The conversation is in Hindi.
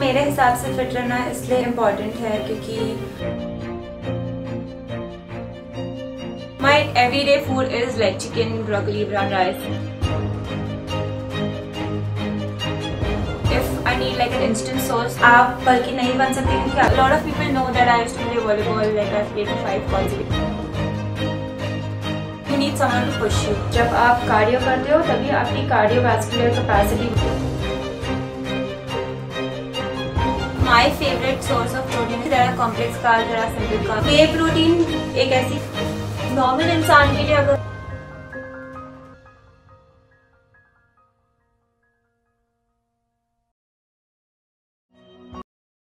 मेरे हिसाब से फिट रहना इसलिए इम्पोर्टेंट है क्योंकि my every day food is like chicken broccoli brown rice I like an instant source. आप बल्कि नहीं बन सकते क्योंकि lot of people know that I used to play volleyball like I've played five. You need someone to push you. जब आप कार्डियो करते हो तभी आपकी cardiovascular capacity my favourite source of protein ज़रा कॉम्प्लेक्स का, ज़रा सिंपल का। वे प्रोटीन एक ऐसी नॉर्मल इंसान के लिए अगर